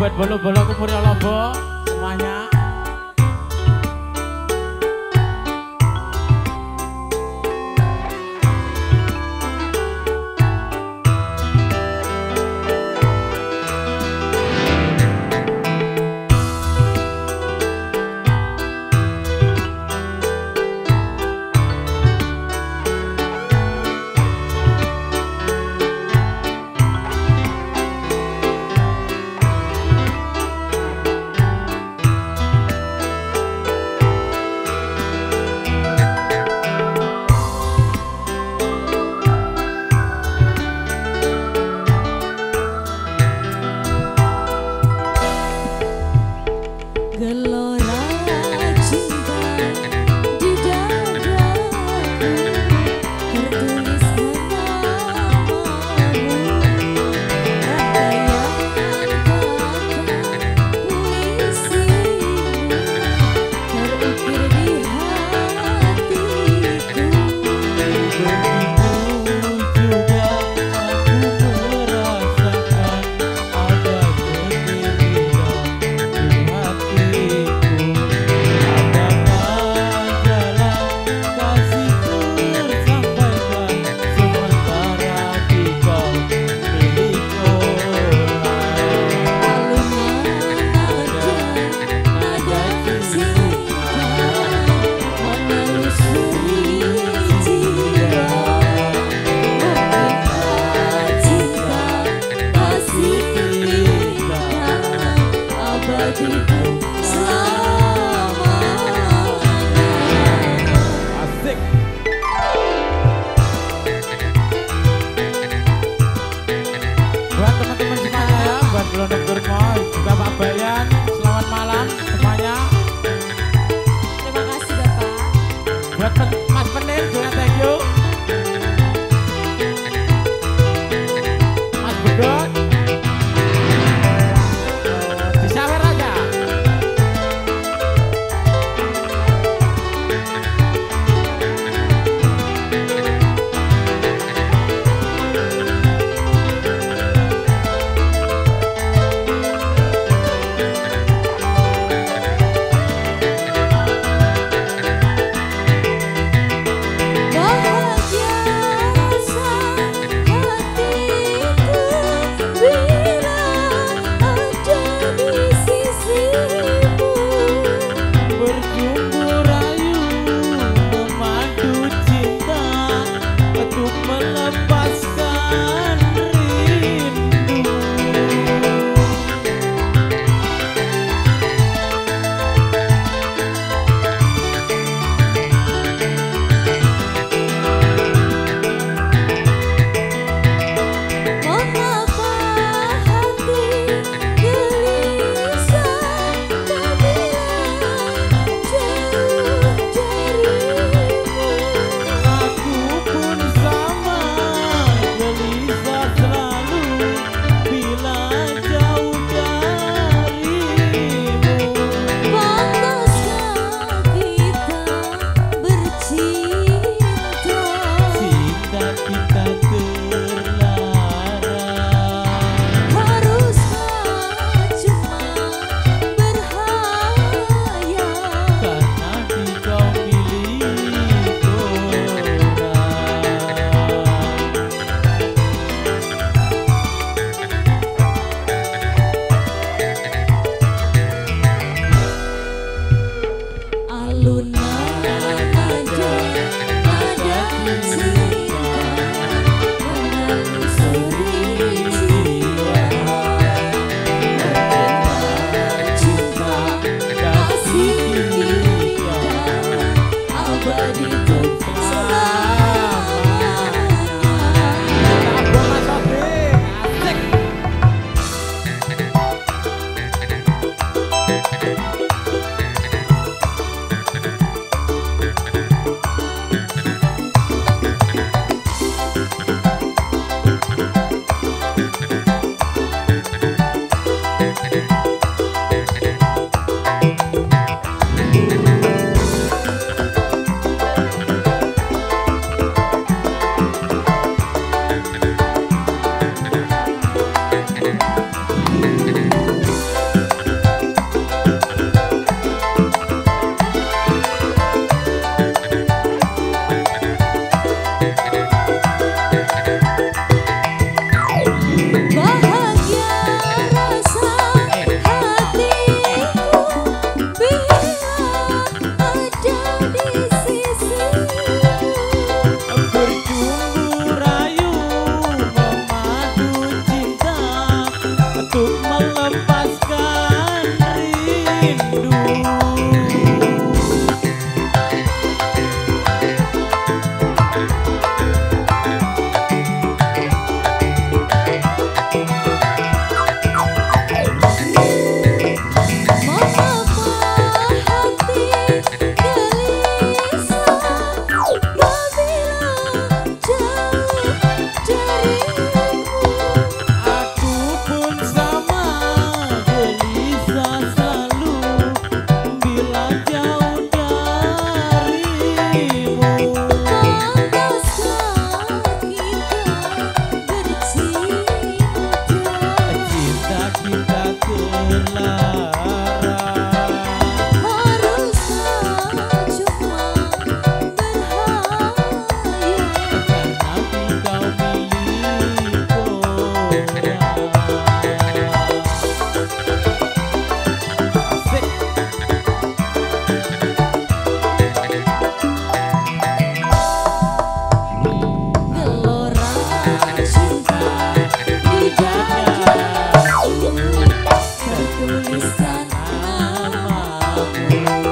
buat bolo-bolo kumuri lobo semuanya Jroning Kurmoy Bapak Bayan selamat malam semuanya. Terima kasih Bapak. Buat Mas Penir terima thank you. Twitter, you.